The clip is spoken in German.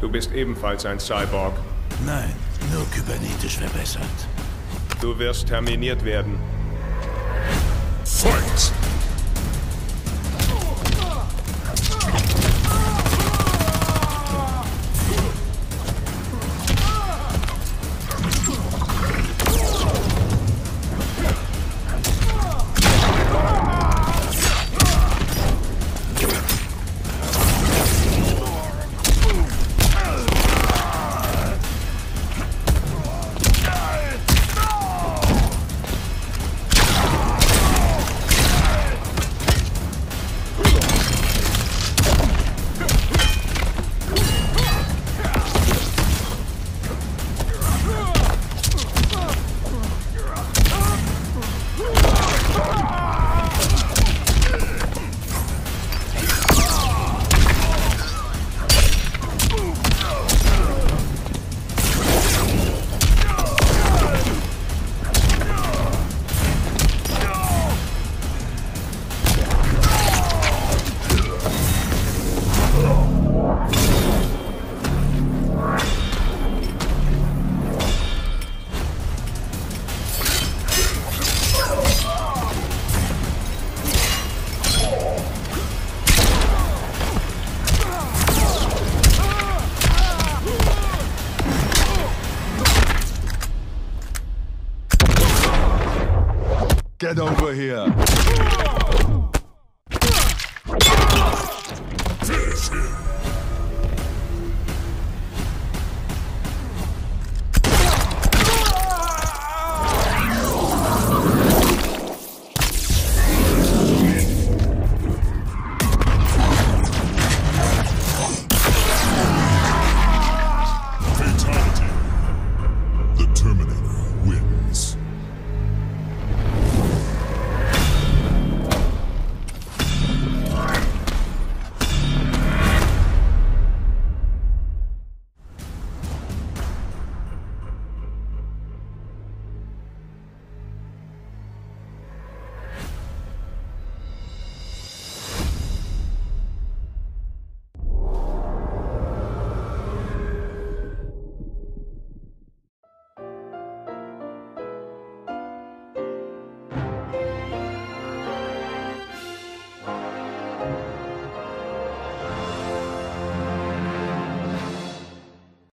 Du bist ebenfalls ein Cyborg. Nein, nur kybernetisch verbessert. Du wirst terminiert werden. Fight! Get over here. Finish him!